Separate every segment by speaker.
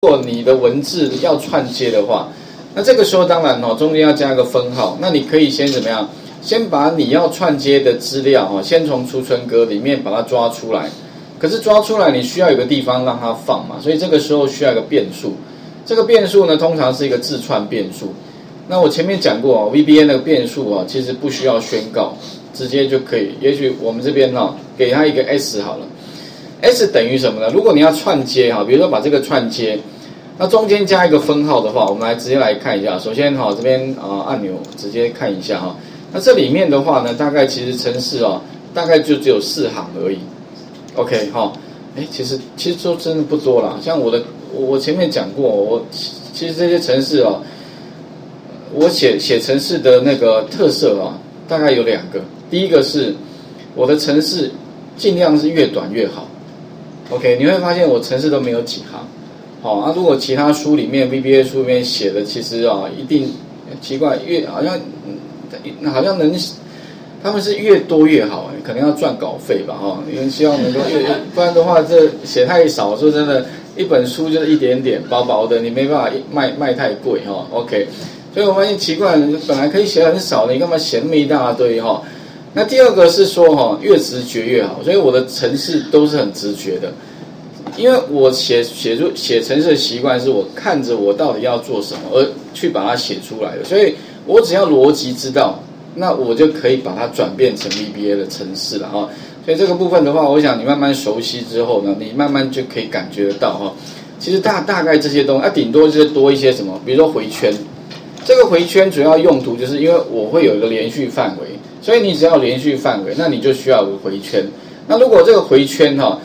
Speaker 1: 如果你的文字要串接的话，那这个时候当然哦，中间要加一个分号。那你可以先怎么样？先把你要串接的资料哦，先从储存格里面把它抓出来。可是抓出来，你需要有个地方让它放嘛，所以这个时候需要一个变数。这个变数呢，通常是一个自串变数。那我前面讲过哦，VBA 那个变数啊，其实不需要宣告，直接就可以。也许我们这边哦，给它一个 S 好了。S 等于什么呢？如果你要串接哈，比如说把这个串接，那中间加一个分号的话，我们来直接来看一下。首先哈，这边啊按钮直接看一下哈。那这里面的话呢，大概其实程式啊，大概就只有四行而已。OK 哈，哎，其实其实说真的不多啦。像我的，我前面讲过，我其实这些程式啊，我写写程式的那个特色啊，大概有两个。第一个是我的程式尽量是越短越好。OK，你会发现我城市都没有几行，好啊。如果其他书里面 VBA 书里面写的，其实啊，一定奇怪，越好像好像能，他们是越多越好，可能要赚稿费吧，哈。因为希望能够越，不然的话这写太少，说真的，一本书就是一点点薄薄的，你没办法卖卖太贵哈。OK，所以我发现奇怪，本来可以写很少的，你干嘛写那么一大堆哈？那第二个是说哈，越直觉越好，所以我的城市都是很直觉的，因为我写写出写程式的习惯是我看着我到底要做什么而去把它写出来的，所以我只要逻辑知道，那我就可以把它转变成 VBA 的程式了哈。所以这个部分的话，我想你慢慢熟悉之后呢，你慢慢就可以感觉得到哈。其实大大概这些东西，啊，顶多就是多一些什么，比如说回圈，这个回圈主要用途就是因为我会有一个连续范围。所以你只要连续范围，那你就需要个回圈。那如果这个回圈哈，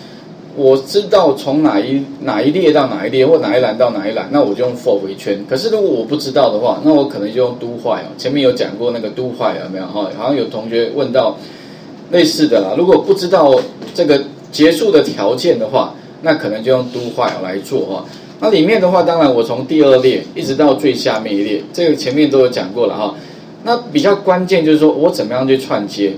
Speaker 1: 我知道从哪一哪一列到哪一列，或哪一栏到哪一栏，那我就用 for 回圈。可是如果我不知道的话，那我可能就用 do while。前面有讲过那个 do while 有没有哈？好像有同学问到类似的啦。如果不知道这个结束的条件的话，那可能就用 do while 来做哈。那里面的话，当然我从第二列一直到最下面一列，这个前面都有讲过了哈。那比较关键就是说我怎么样去串接，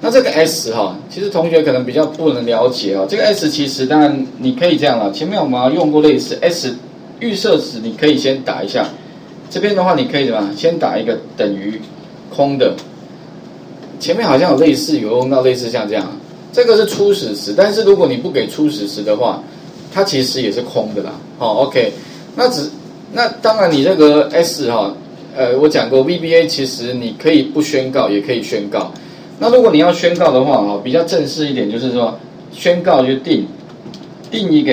Speaker 1: 那这个 S 哈，其实同学可能比较不能了解哦。这个 S 其实当然你可以这样了，前面我们用过类似 S 预设值，你可以先打一下。这边的话你可以怎么先打一个等于空的。前面好像有类似有用到类似像这样，这个是初始值，但是如果你不给初始值的话，它其实也是空的啦。好，OK，那只那当然你这个 S 哈。呃，我讲过 VBA 其实你可以不宣告，也可以宣告。那如果你要宣告的话，哈，比较正式一点，就是说宣告就定定一个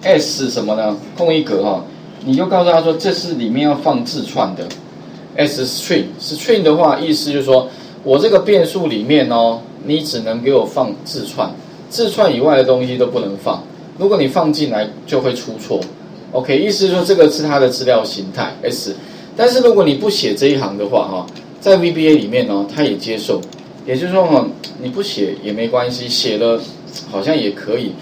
Speaker 1: S，S 什么呢？空一格哈，你就告诉他说，这是里面要放字串的 S string，string 的话意思就是说我这个变数里面哦，你只能给我放字串，字串以外的东西都不能放。如果你放进来，就会出错。OK，意思是说这个是它的资料形态 S，但是如果你不写这一行的话哈，在 VBA 里面呢，它也接受，也就是说哈，你不写也没关系，写了好像也可以。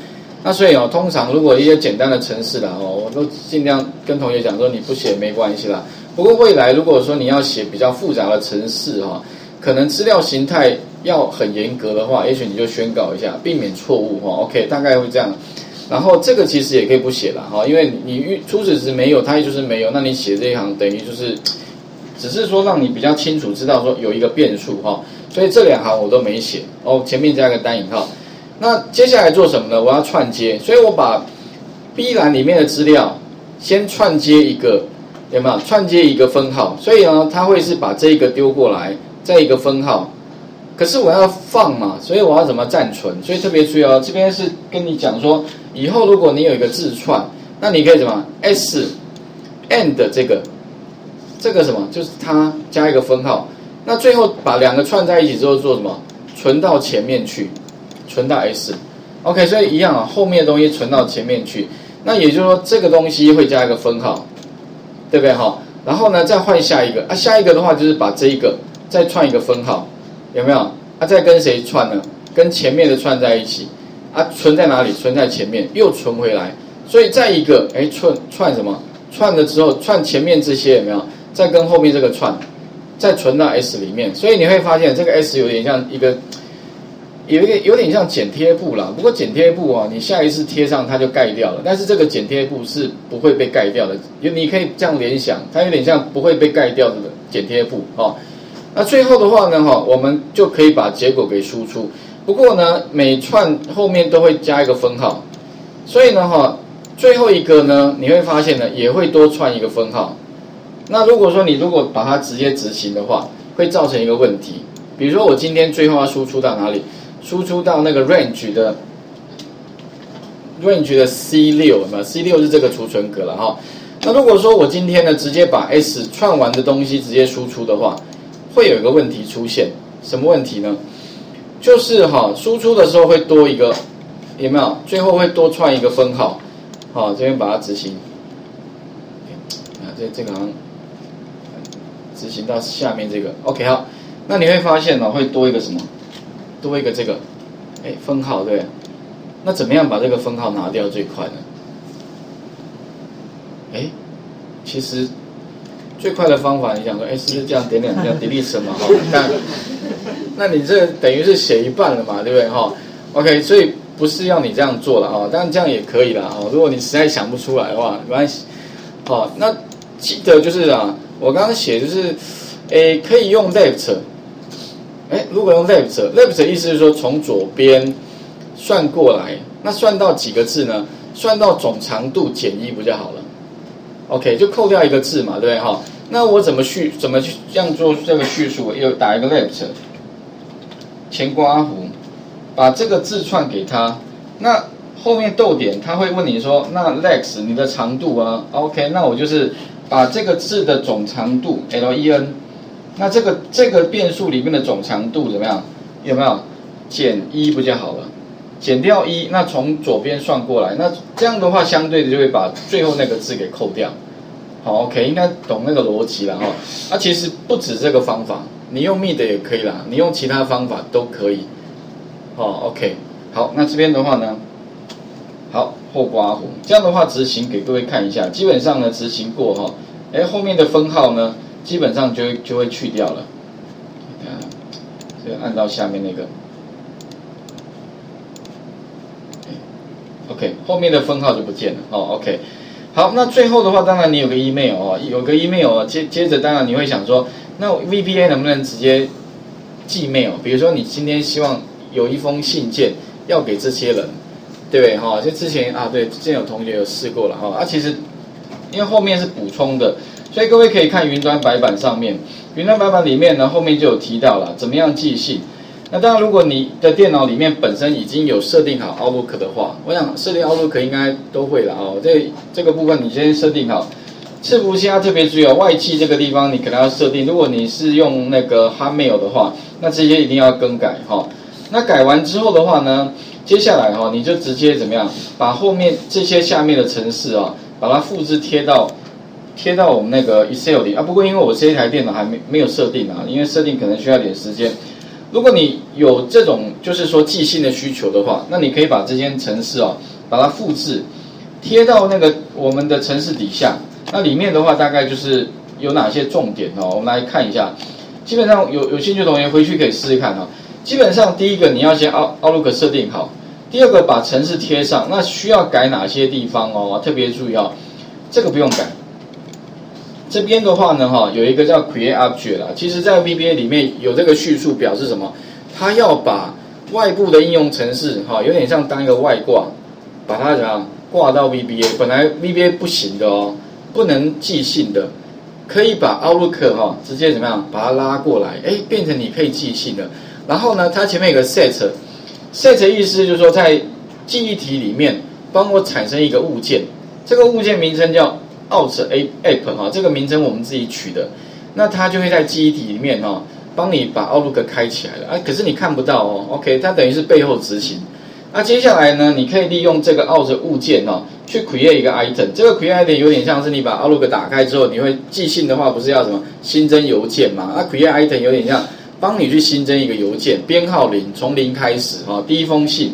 Speaker 1: 那所以哦，通常如果一些简单的程式啦哦，我都尽量跟同学讲说你不写没关系啦。不过未来如果说你要写比较复杂的程式哈，可能资料形态要很严格的话，也许你就宣告一下，避免错误哈。OK，大概会这样。然后这个其实也可以不写了哈，因为你初始值没有，它就是没有。那你写这一行等于就是，只是说让你比较清楚知道说有一个变数哈。所以这两行我都没写哦，前面加个单引号。那接下来做什么呢？我要串接，所以我把 B 栏里面的资料先串接一个，有没有？串接一个分号。所以呢，它会是把这个丢过来，再一个分号。可是我要放嘛，所以我要怎么暂存？所以特别注意哦，这边是跟你讲说，以后如果你有一个字串，那你可以什么 s and 这个这个什么，就是它加一个分号，那最后把两个串在一起之后做什么？存到前面去，存到 s。OK，所以一样啊，后面的东西存到前面去，那也就是说这个东西会加一个分号，对不对哈？然后呢，再换下一个啊，下一个的话就是把这一个再串一个分号。有没有？啊，再跟谁串呢？跟前面的串在一起，啊，存在哪里？存在前面，又存回来。所以再一个，哎，串串什么？串了之后，串前面这些有没有？再跟后面这个串，再存到 S 里面。所以你会发现，这个 S 有点像一个有一个有点像剪贴布啦，不过剪贴布啊，你下一次贴上它就盖掉了，但是这个剪贴布是不会被盖掉的，就你可以这样联想，它有点像不会被盖掉的剪贴布哦。那最后的话呢，哈，我们就可以把结果给输出。不过呢，每串后面都会加一个分号，所以呢，哈，最后一个呢，你会发现呢，也会多串一个分号。那如果说你如果把它直接执行的话，会造成一个问题。比如说我今天最后要输出到哪里？输出到那个 range 的 range 的 C 六，那 C 六是这个储存格了哈。那如果说我今天呢，直接把 S 串完的东西直接输出的话，会有一个问题出现。什么问题呢？就是哈，输出的时候会多一个，有没有？最后会多串一个分号，好，这边把它执行。啊，这这个好像执行到下面这个，OK，好。那你会发现呢，会多一个什么？多一个这个，哎，分号对。那怎么样把这个分号拿掉最快呢？哎，其实最快的方法，你想说，哎，是不是这样点两下 delete 什么哈？但那你这等于是写一半了嘛，对不对哈？OK，所以不是要你这样做了啊，但这样也可以了啊。如果你实在想不出来的话，没关系。好，那记得就是啊，我刚刚写就是，诶，可以用 left。哎，如果用 left，left 意思是说从左边算过来，那算到几个字呢？算到总长度减一不就好了？OK，就扣掉一个字嘛，对不对哈？那我怎么叙怎么去这样做这个叙述？又打一个 left。前刮弧，把这个字串给他，那后面逗点他会问你说，那 lex 你的长度啊，OK，那我就是把这个字的总长度 len，那这个这个变数里面的总长度怎么样？有没有减一不就好了？减掉一，那从左边算过来，那这样的话相对的就会把最后那个字给扣掉。好，OK，应该懂那个逻辑了哈。那其实不止这个方法。你用密的也可以啦，你用其他方法都可以。哦，OK，好，那这边的话呢，好后刮弧，这样的话执行给各位看一下，基本上呢执行过哈，哎后面的分号呢基本上就就会去掉了。啊，这个按到下面那个，OK，后面的分号就不见了。哦，OK，好，那最后的话，当然你有个 email 哦，有个 email 啊接接着当然你会想说。那 VBA 能不能直接寄 mail？比如说你今天希望有一封信件要给这些人，对？哈，就之前啊，对，之前有同学有试过了哈。啊，其实因为后面是补充的，所以各位可以看云端白板上面，云端白板里面呢后面就有提到了怎么样寄信。那当然，如果你的电脑里面本身已经有设定好 Outlook 的话，我想设定 Outlook 应该都会了哦。这这个部分你先设定好。伺服器要特别注意哦，外寄这个地方你可能要设定。如果你是用那个 Hotmail 的话，那这些一定要更改哈。那改完之后的话呢，接下来哈，你就直接怎么样，把后面这些下面的程式啊，把它复制贴到贴到我们那个 Excel 里啊。不过因为我这一台电脑还没没有设定啊，因为设定可能需要点时间。如果你有这种就是说寄信的需求的话，那你可以把这些程式啊，把它复制贴到那个我们的程式底下。那里面的话，大概就是有哪些重点哦？我们来看一下。基本上有有兴趣的同学回去可以试试看哦。基本上第一个你要先奥奥 Look 设定好，第二个把程式贴上。那需要改哪些地方哦？特别注意哦，这个不用改。这边的话呢，哈，有一个叫 Create Object 啦。其实，在 VBA 里面有这个叙述表示什么？它要把外部的应用程式哈，有点像当一个外挂，把它怎样挂到 VBA？本来 VBA 不行的哦。不能寄信的，可以把 Outlook 哈直接怎么样把它拉过来，哎，变成你可以寄信的。然后呢，它前面有个 Set set，set 意思就是说在记忆体里面帮我产生一个物件，这个物件名称叫 Out App 哈，这个名称我们自己取的。那它就会在记忆体里面哈，帮你把 Outlook 开起来了啊，可是你看不到哦，OK，它等于是背后执行。那接下来呢，你可以利用这个 Out 物件哦。去 create 一个 item，这个 create item 有点像是你把 Outlook 打开之后，你会寄信的话，不是要什么新增邮件嘛？那 create item 有点像帮你去新增一个邮件，编号零，从零开始哈，第一封信。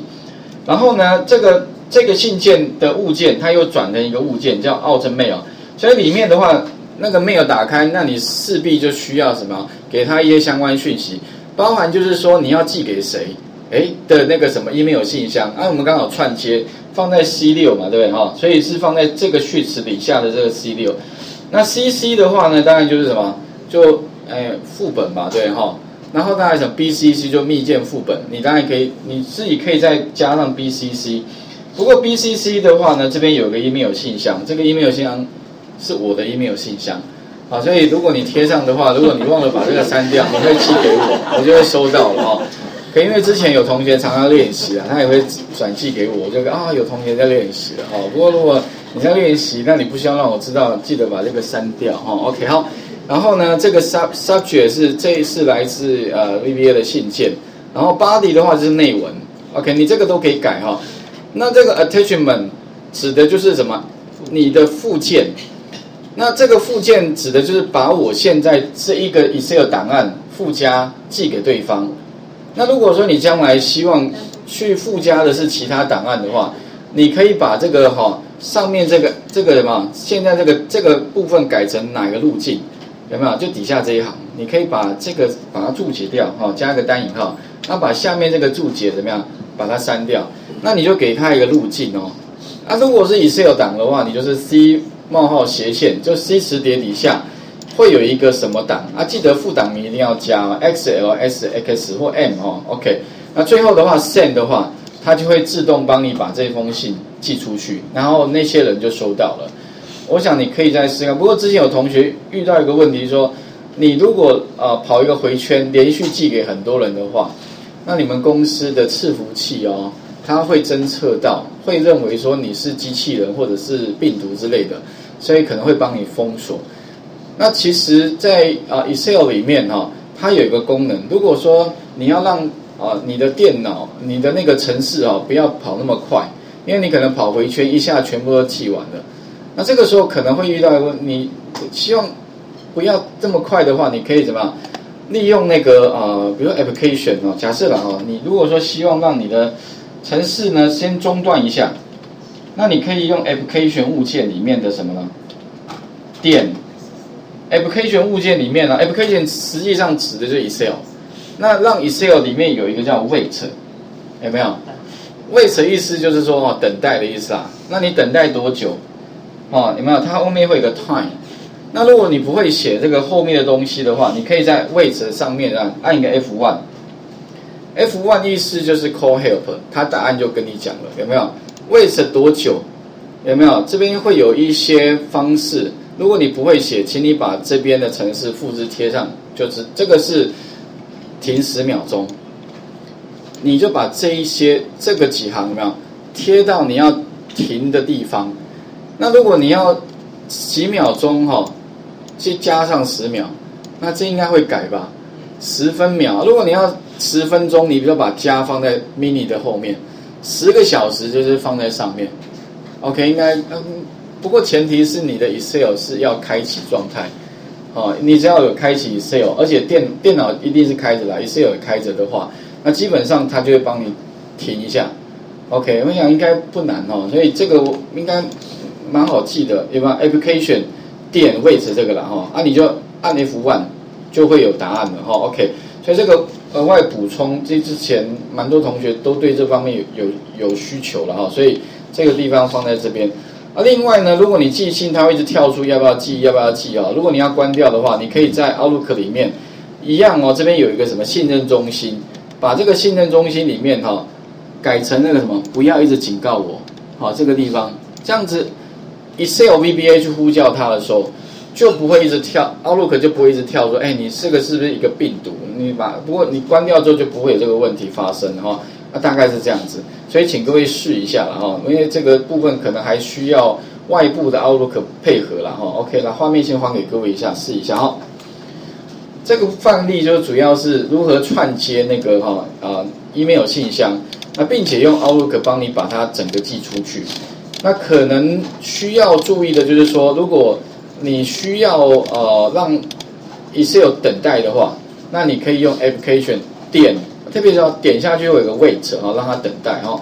Speaker 1: 然后呢，这个这个信件的物件，它又转成一个物件叫 Out Mail，所以里面的话，那个 mail 打开，那你势必就需要什么？给他一些相关讯息，包含就是说你要寄给谁，哎的那个什么 email 信箱，啊，我们刚好串接放在 C 六嘛，对不对哈？所以是放在这个序词底下的这个 C 六。那 CC 的话呢，当然就是什么，就哎副本嘛，对哈。然后大家想 BCC 就密件副本，你当然可以，你自己可以再加上 BCC。不过 BCC 的话呢，这边有个 email 信箱，这个 email 信箱是我的 email 信箱，啊，所以如果你贴上的话，如果你忘了把这个删掉，你可以寄给我，我就会收到了哈。可因为之前有同学常常练习啊，他也会转寄给我，就啊有同学在练习了哈。不过如果你在练习，那你不需要让我知道，记得把这个删掉哈。OK 好。然后呢，这个 sub subject 是这一次来自呃 VBA 的信件，然后 body 的话就是内文，OK，你这个都可以改哈。那这个 attachment 指的就是什么？你的附件。那这个附件指的就是把我现在这一个 Excel 档案附加寄给对方。那如果说你将来希望去附加的是其他档案的话，你可以把这个哈上面这个这个什么现在这个这个部分改成哪个路径？有没有？就底下这一行，你可以把这个把它注解掉，哈，加个单引号，那把下面这个注解怎么样？把它删掉，那你就给它一个路径哦。那如果是 Excel 档的话，你就是 C 冒号斜线，就 C 词碟底下会有一个什么档啊？记得副档名一定要加 X L S X 或 M 哦。OK，那最后的话 Send 的话，它就会自动帮你把这封信寄出去，然后那些人就收到了。我想你可以再试看，不过之前有同学遇到一个问题，说你如果呃跑一个回圈，连续寄给很多人的话，那你们公司的伺服器哦，它会侦测到，会认为说你是机器人或者是病毒之类的，所以可能会帮你封锁。那其实，在啊 Excel 里面哈，它有一个功能，如果说你要让啊你的电脑、你的那个程式哦不要跑那么快，因为你可能跑回圈一下全部都寄完了。那这个时候可能会遇到一个，你希望不要这么快的话，你可以怎么样？利用那个呃，比如 application 哦，假设了哦，你如果说希望让你的城市呢先中断一下，那你可以用 application 物件里面的什么呢？点 application 物件里面呢，application 实际上指的就是 Excel，那让 Excel 里面有一个叫 wait，有没有？wait 意思就是说哦，等待的意思啊。那你等待多久？哦，有没有？它后面会有个 time。那如果你不会写这个后面的东西的话，你可以在位置上面按按一个 F one。F one 意思就是 call help，它答案就跟你讲了，有没有？位置多久？有没有？这边会有一些方式。如果你不会写，请你把这边的程式复制贴上，就是这个是停十秒钟。你就把这一些这个几行有没有贴到你要停的地方？那如果你要几秒钟哈，去加上十秒，那这应该会改吧？十分秒，如果你要十分钟，你比如把加放在 mini 的后面，十个小时就是放在上面。OK，应该嗯，不过前提是你的 Excel 是要开启状态，哦，你只要有开启 Excel，而且电电脑一定是开着啦，Excel 开着的话，那基本上它就会帮你停一下。OK，我想应该不难哦，所以这个应该。蛮好记的，一般？Application 点位置这个了哈，啊，你就按 F one 就会有答案了哈。OK，所以这个额外补充，这之前蛮多同学都对这方面有有有需求了哈，所以这个地方放在这边。啊，另外呢，如果你寄信，它会一直跳出要不要寄，要不要寄啊？如果你要关掉的话，你可以在 Outlook 里面一样哦，这边有一个什么信任中心，把这个信任中心里面哈改成那个什么，不要一直警告我，好，这个地方这样子。Excel VBA 去呼叫它的时候，就不会一直跳，Outlook 就不会一直跳说，哎，你这个是不是一个病毒？你把不过你关掉之后就不会有这个问题发生哈。那大概是这样子，所以请各位试一下了哈，因为这个部分可能还需要外部的 Outlook 配合了哈。OK，那画面先还给各位一下，试一下哈。这个范例就主要是如何串接那个哈啊 email 信箱，那并且用 Outlook 帮你把它整个寄出去。那可能需要注意的就是说，如果你需要呃让 Excel 等待的话，那你可以用 Application 点，特别是要点下去会有个 Wait，让它等待哈。